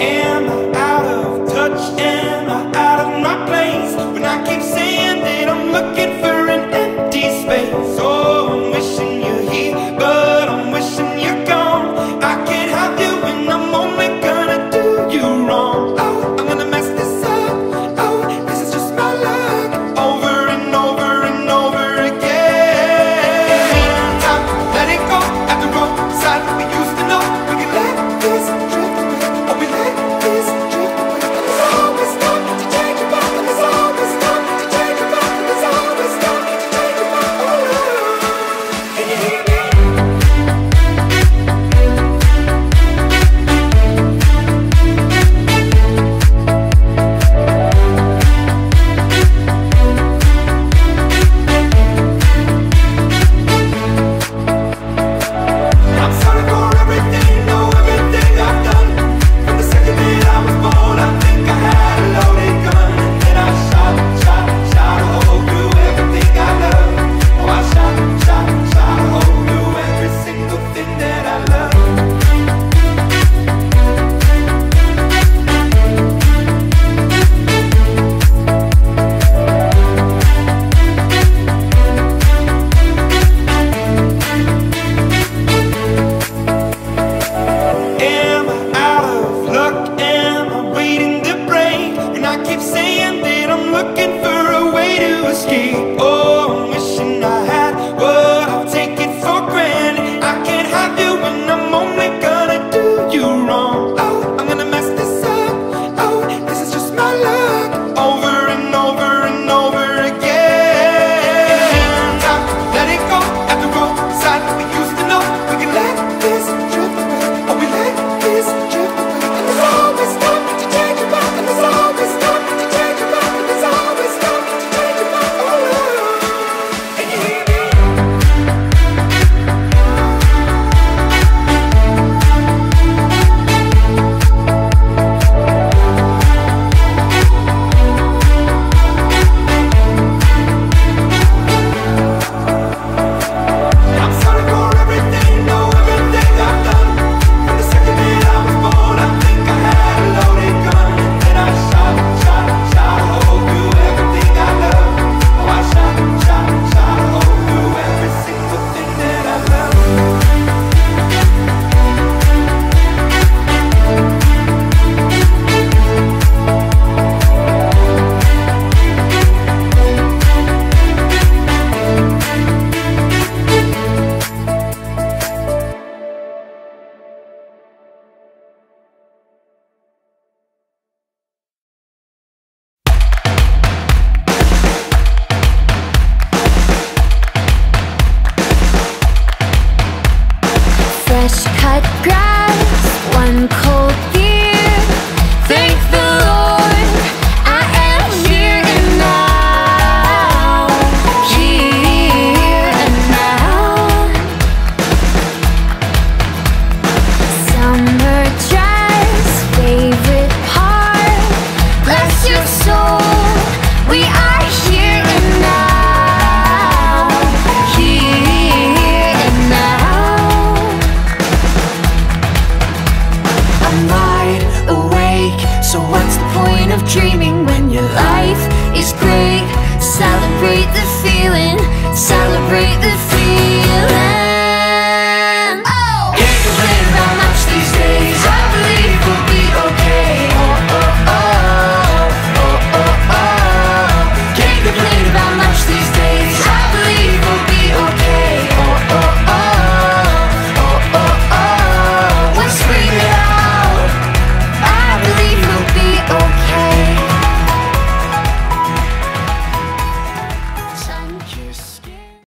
Am I out of touch? Am I out of my place? When I keep saying and I'm looking for a way to escape. Oh, I'm wishing I had. Feeling, celebrate the